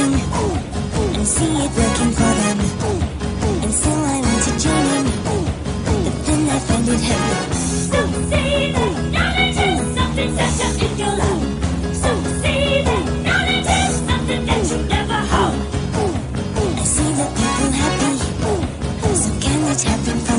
and see it working for them. And still I want to join in, but then I find it hard. So say that knowledge is something say that knowledge is something that you never have. I see the people happy, so can it happen for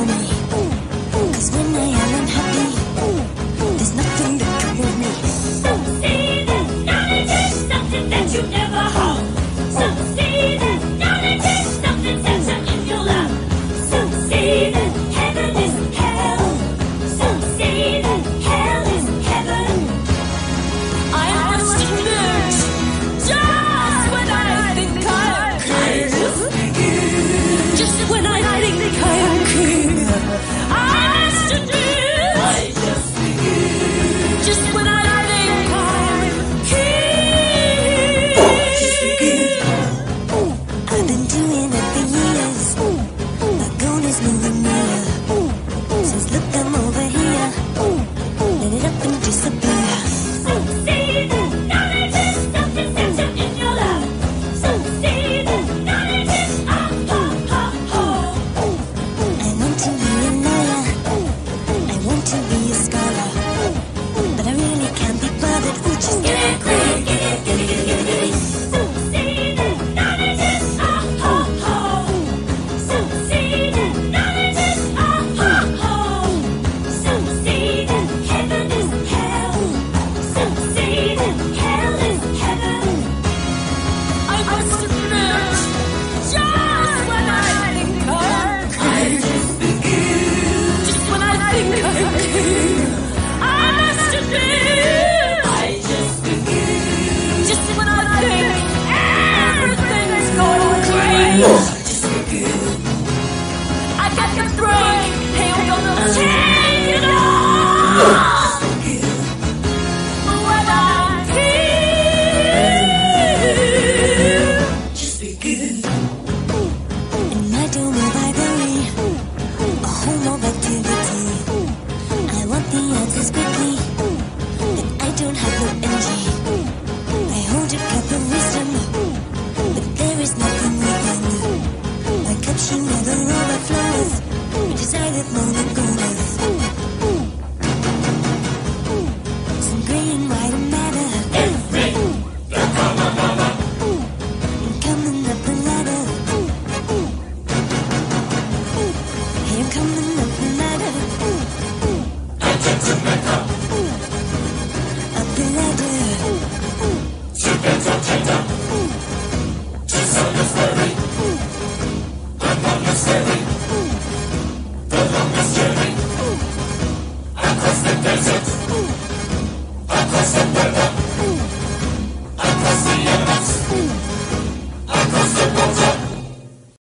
Thank you. 亲爱的